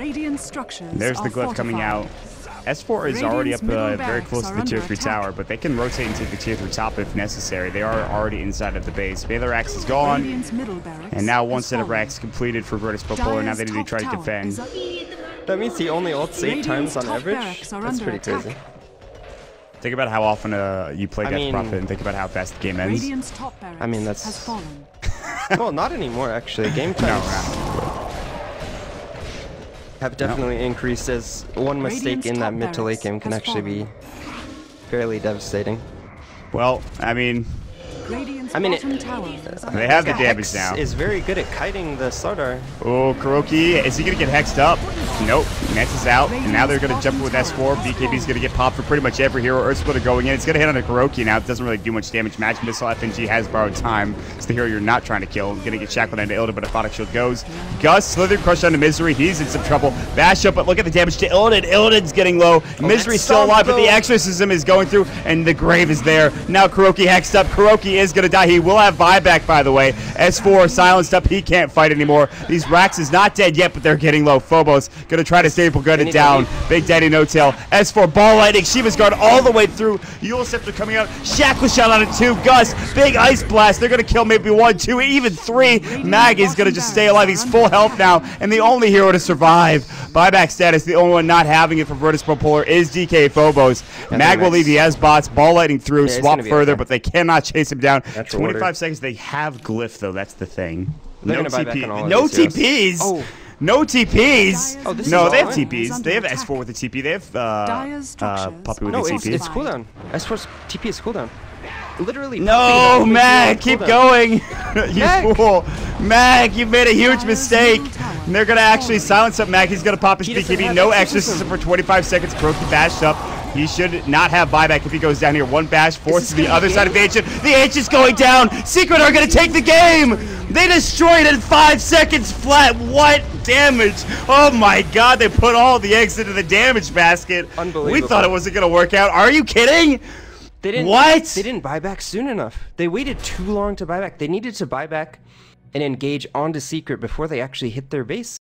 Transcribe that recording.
Radiant structures There's the are glyph coming out. S4 is already up Radiant's uh, very close to the tier 3 attack. tower, but they can rotate and take the tier 3 top if necessary. They are already inside of the base. Baylor Axe is gone, Radiant's middle barracks and now one set of fallen. racks completed for Virtus Polar. Now they need to try to defend. That means he only ults eight Radiant's times on average. That's pretty attack. crazy. Think about how often uh, you play I Death mean- Prophet and think about how fast the game ends. Top I mean, that's- has well, not anymore actually. Game No, times no. Have definitely increased as one mistake Radiant's in that mid to late game can has actually be fairly devastating. Well, I mean, Radiant's I mean, it- bottom tower is under they have the attack. damage Hex now. is very good at kiting the Slardar. Oh, KuroKy, is he going to get hexed up? Nope. Nets is out, and now they're going to jump with S4. BKB's going to get popped for pretty much every hero. Earth Splitter going in. It's going to hit on a KuroKy now. It doesn't really do much damage. Magic Missile FNG has borrowed time. It's the hero you're not trying to kill. Going to get shackled into Illidan, but Aphotic Shield goes. Gus, Slither crushed onto Misery. He's in some trouble. Bash up, but look at the damage to Illidan. Illidan's getting low. Oh, Misery's still alive, but the. Exorcism is going through, and the grave is there. Now KuroKy hexed up. KuroKy is going to die. He will have buyback, by the way. S4 silenced up. He can't fight anymore. These Rax is not dead yet, but they're getting low. Phobos going to try to staple gun it down. Big Daddy No Tail. S4 ball lightning. Shiva's guard all the way through. Yule Scepter coming out. Shack was shot on it too. Gus, big ice blast. They're going to kill maybe one, two, even three. Mag is going to just stay alive. He's full health now, and the only hero to survive. Buyback status. The only one not having it for Virtus Pro Polar is DK Phobos. Mag will leave. He has bots. Ball lightning through. Yeah, swap further, okay. but they cannot chase him down. Natural 25 order. seconds. They have glyph though. That's the thing. They're no gonna buy back TP. on all of No these TPs. heroes. Oh. No TPs. Oh, this no, is they have. TPs. They have under S4 with a TP. They have uh, Dire's uh, Puppey with No, a it's, TP. it's cooldown. S4's TP is cooldown. Literally. No, Puppey Mag, keep going. you Mag. fool. Mag, you've made a huge mistake. And they're going to actually silence up Mag. He's going to pop his He doesn't BKB. No exorcism. exorcism for 25 seconds. KuroKy bashed up. He should not have buyback if he goes down here. One bash forces the other side of the ancient. The ancient's going down. Secret are going to take the game. They destroyed it in five seconds flat. What damage? Oh my god, they put all the eggs into the damage basket. Unbelievable. We thought it wasn't going to work out. Are you kidding? They didn't. What? They didn't buy back soon enough. They waited too long to buy back. They needed to buy back and engage onto secret before they actually hit their base.